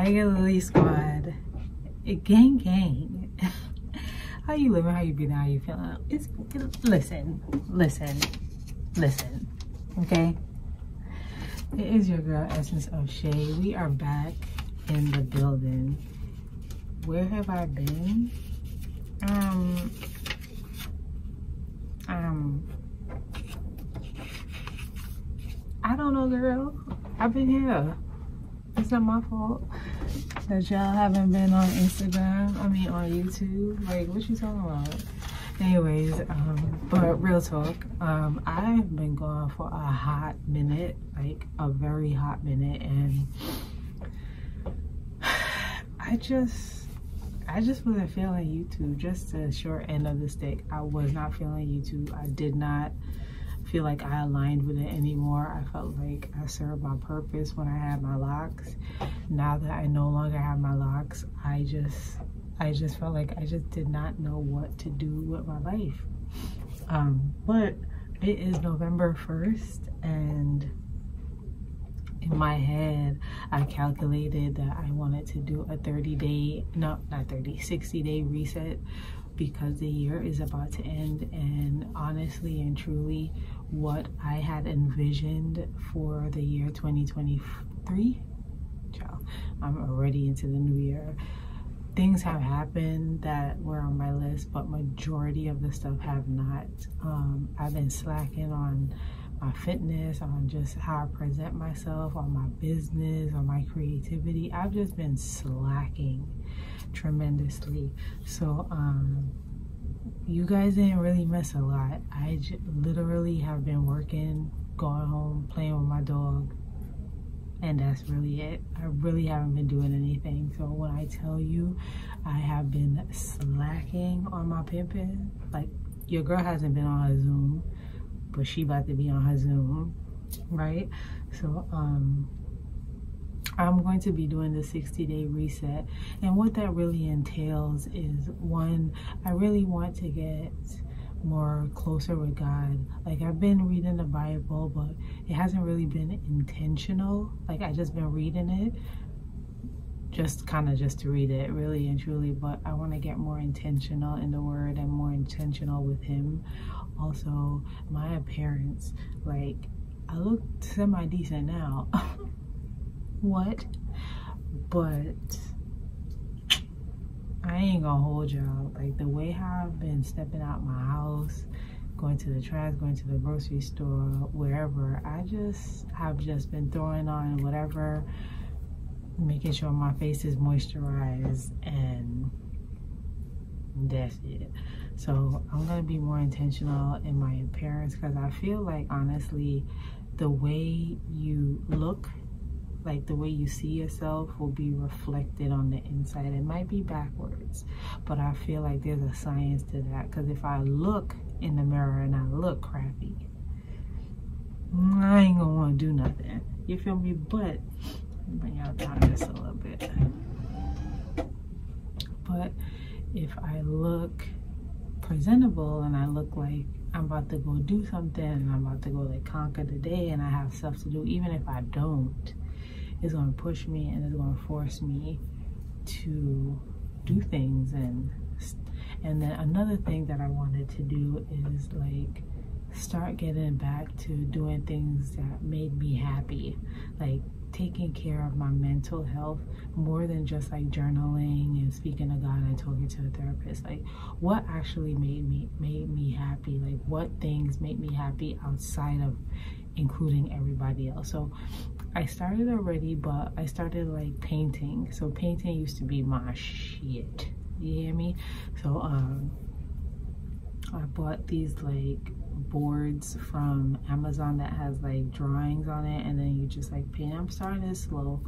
Tiger Squad. Gang gang. how you living? How you breathing? How you feeling? It's listen, listen, listen. Okay. It is your girl Essence of Shay. We are back in the building. Where have I been? Um um I don't know girl. I've been here. It's not my fault that y'all haven't been on Instagram. I mean on YouTube. Like what you talking about? Anyways, um, but real talk, um, I've been gone for a hot minute, like a very hot minute, and I just I just wasn't feeling YouTube. Just the short end of the stick. I was not feeling YouTube. I did not feel like I aligned with it anymore. I felt like I served my purpose when I had my locks. Now that I no longer have my locks, I just I just felt like I just did not know what to do with my life. Um, but it is November 1st and in my head I calculated that I wanted to do a 30 day, no, not 30, 60 day reset because the year is about to end and honestly and truly what I had envisioned for the year 2023 child I'm already into the new year. Things have happened that were on my list but majority of the stuff have not. Um, I've been slacking on my fitness on just how I present myself on my business on my creativity. I've just been slacking tremendously. So, um, you guys didn't really miss a lot. I literally have been working, going home, playing with my dog, and that's really it. I really haven't been doing anything. So when I tell you I have been slacking on my pimping, like your girl hasn't been on her Zoom, but she about to be on her Zoom, right? So um I'm going to be doing the 60 day reset. And what that really entails is one, I really want to get more closer with God. Like I've been reading the Bible, but it hasn't really been intentional. Like I just been reading it just kind of just to read it really and truly but i want to get more intentional in the word and more intentional with him also my appearance like i look semi decent now what? But I ain't gonna hold y'all. Like the way how I've been stepping out my house going to the trash going to the grocery store wherever I just have just been throwing on whatever making sure my face is moisturized and that's it. So I'm gonna be more intentional in my appearance because I feel like honestly the way you look like the way you see yourself will be reflected on the inside. It might be backwards, but I feel like there's a science to that because if I look in the mirror and I look crappy, I ain't gonna want to do nothing. You feel me? But bring down just a little bit. But if I look presentable and I look like I'm about to go do something and I'm about to go like conquer the day and I have stuff to do, even if I don't, is going to push me and is going to force me to do things and and then another thing that I wanted to do is like start getting back to doing things that made me happy like taking care of my mental health more than just like journaling and speaking to God and talking to a therapist. Like what actually made me made me happy? Like what things made me happy outside of including everybody else so I started already, but I started like painting. So painting used to be my shit. You hear me? So um, I bought these like boards from Amazon that has like drawings on it, and then you just like paint. I'm starting it slow.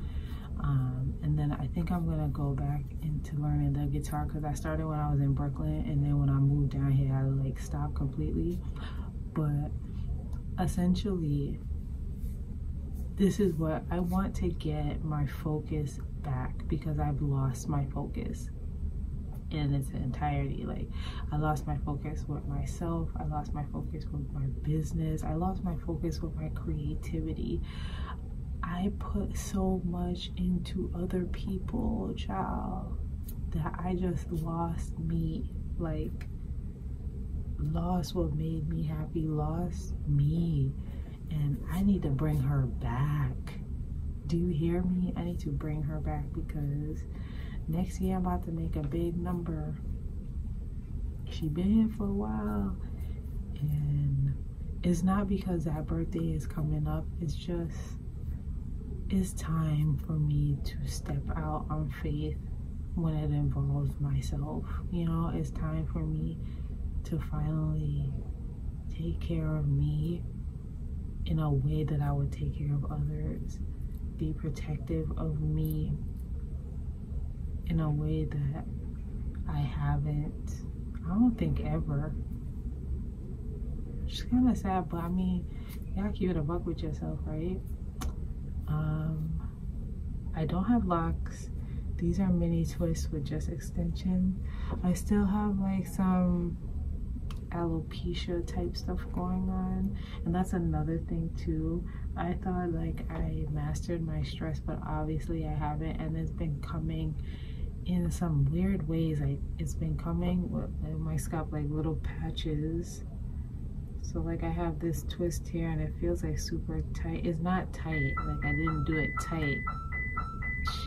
Um, and then I think I'm gonna go back into learning the guitar because I started when I was in Brooklyn, and then when I moved down here, I like stopped completely. But essentially, this is what I want to get my focus back because I've lost my focus in its entirety. Like I lost my focus with myself. I lost my focus with my business. I lost my focus with my creativity. I put so much into other people, child, that I just lost me. Like, lost what made me happy, lost me. And I need to bring her back. Do you hear me? I need to bring her back because next year I'm about to make a big number. She been here for a while and it's not because that birthday is coming up. It's just it's time for me to step out on faith when it involves myself. You know, it's time for me to finally take care of me in a way that I would take care of others. Be protective of me in a way that I haven't, I don't think ever. It's kind of sad, but I mean, you gotta keep it a buck with yourself, right? Um, I don't have locks. These are mini twists with just extension. I still have like some alopecia type stuff going on and that's another thing too i thought like i mastered my stress but obviously i haven't and it's been coming in some weird ways like it's been coming with my scalp like little patches so like I have this twist here and it feels like super tight. It's not tight, like I didn't do it tight.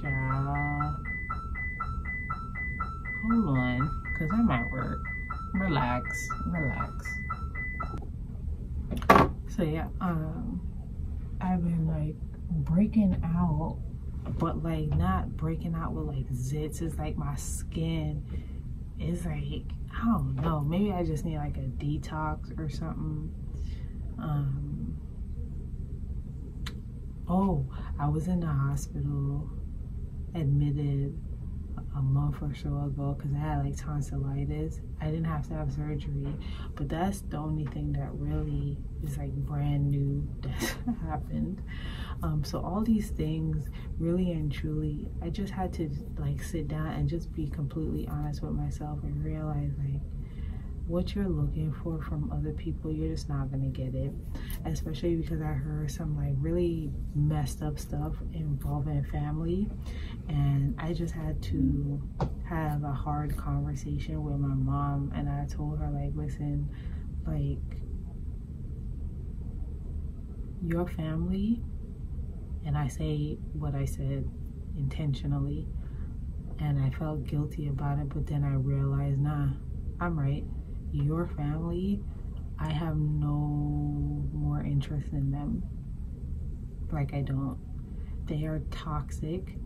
Child. Hold on, cause I'm at work. Relax, relax. So yeah, um, I've been like breaking out, but like not breaking out with like zits. It's like my skin is like I don't know. Maybe I just need like a detox or something. Um, oh, I was in the hospital, admitted a month or so ago because I had like tonsillitis. I didn't have to have surgery, but that's the only thing that really is like brand new that happened. Um, so all these things, really and truly, I just had to like sit down and just be completely honest with myself and realize like what you're looking for from other people, you're just not gonna get it. Especially because I heard some like really messed up stuff involving family, and I just had to have a hard conversation with my mom, and I told her like, listen, like your family, and I say what I said intentionally, and I felt guilty about it, but then I realized, nah, I'm right your family, I have no more interest in them. Like, I don't. They are toxic.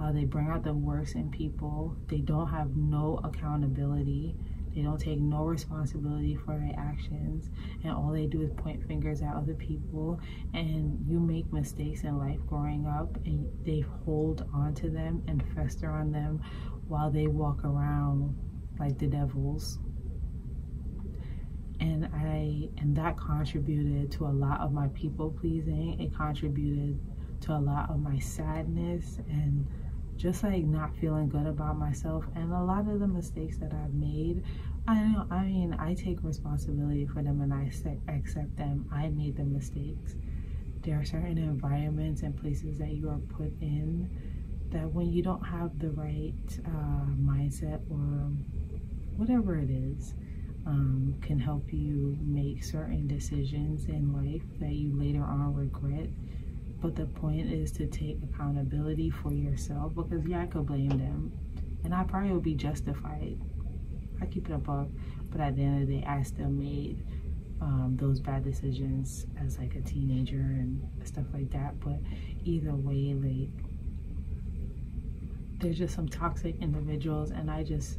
Uh, they bring out the worst in people. They don't have no accountability. They don't take no responsibility for their actions. And all they do is point fingers at other people. And you make mistakes in life growing up, and they hold on to them and fester on them while they walk around like the devils and I and that contributed to a lot of my people pleasing. It contributed to a lot of my sadness and just like not feeling good about myself and a lot of the mistakes that I've made. I know I mean I take responsibility for them and I accept them. I made the mistakes. There are certain environments and places that you are put in that when you don't have the right uh, mindset or whatever it is, um, can help you make certain decisions in life that you later on regret. But the point is to take accountability for yourself because, yeah, I could blame them and I probably would be justified. I keep it above. but at the end of the day, I still made um, those bad decisions as like a teenager and stuff like that. But either way, like, there's just some toxic individuals, and I just,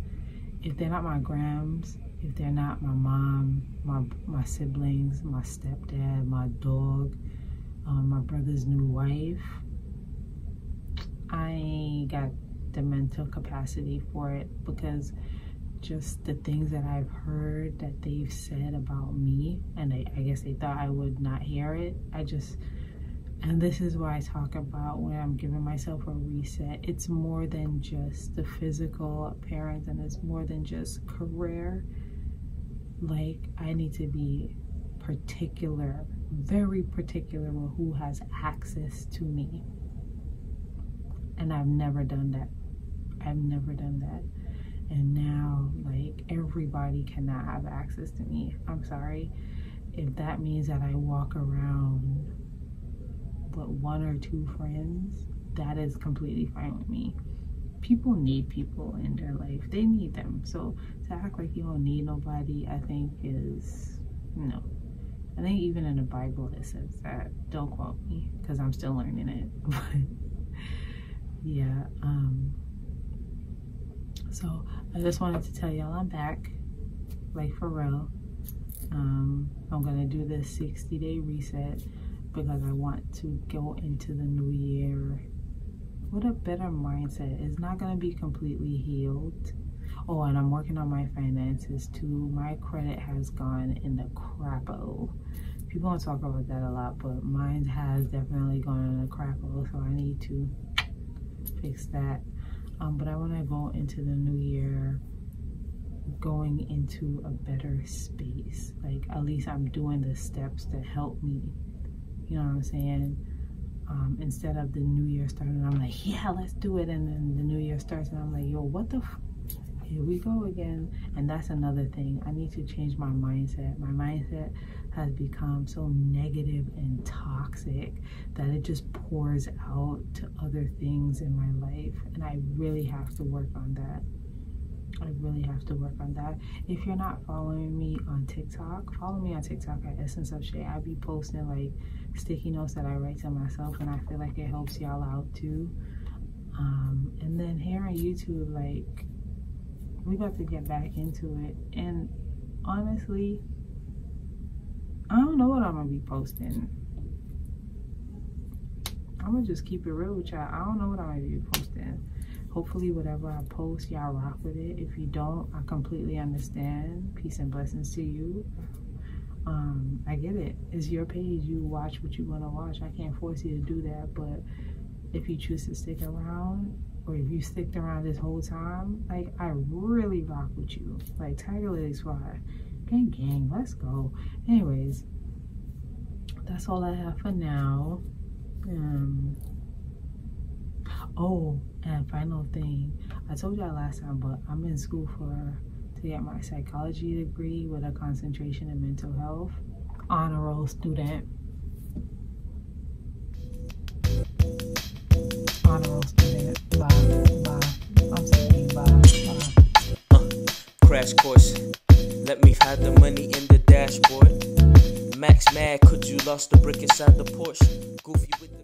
if they're not my grams, if they're not my mom, my, my siblings, my stepdad, my dog, um, my brother's new wife, I ain't got the mental capacity for it because just the things that I've heard that they've said about me, and I, I guess they thought I would not hear it. I just, and this is why I talk about when I'm giving myself a reset. It's more than just the physical appearance, and it's more than just career like I need to be particular, very particular with who has access to me. And I've never done that. I've never done that. And now, like, everybody cannot have access to me. I'm sorry. If that means that I walk around with one or two friends, that is completely fine with me. People need people in their life. They need them. So to act like you don't need nobody, I think is no. I think even in the Bible it says that. Don't quote me because I'm still learning it. But yeah, um, so I just wanted to tell y'all I'm back, like for real. Um, I'm gonna do this 60 day reset because I want to go into the new year with a better mindset. It's not gonna be completely healed. Oh, and I'm working on my finances too. My credit has gone in the crapo. People don't talk about that a lot, but mine has definitely gone in the crapo, so I need to fix that. Um, but I want to go into the new year going into a better space. Like, at least I'm doing the steps to help me. You know what I'm saying? Um, instead of the new year starting, I'm like, yeah, let's do it. And then the new year starts, and I'm like, yo, what the here we go again and that's another thing i need to change my mindset my mindset has become so negative and toxic that it just pours out to other things in my life and i really have to work on that I really have to work on that. If you're not following me on TikTok, follow me on TikTok at Essence of Shay. I'll be posting like sticky notes that I write to myself, and I feel like it helps y'all out too. Um, and then here on YouTube, like we got to get back into it. And honestly, I don't know what I'm gonna be posting. I'm gonna just keep it real with y'all. I don't know what I'm gonna be posting. Hopefully, whatever I post, y'all rock with it. If you don't, I completely understand. Peace and blessings to you. I get it. It's your page. You watch what you want to watch. I can't force you to do that. But if you choose to stick around, or if you sticked around this whole time, like I really rock with you. Like Tiger Lily Squad. Gang gang, let's go. Anyways, that's all I have for now. Um oh, and final thing. I told y'all last time, but I'm in school for to get my psychology degree with a concentration in mental health. Honor roll student. Honor roll student. crash course. Let me hide the money in the dashboard. Max mad, could you lost the brick inside the Porsche? Goofy with the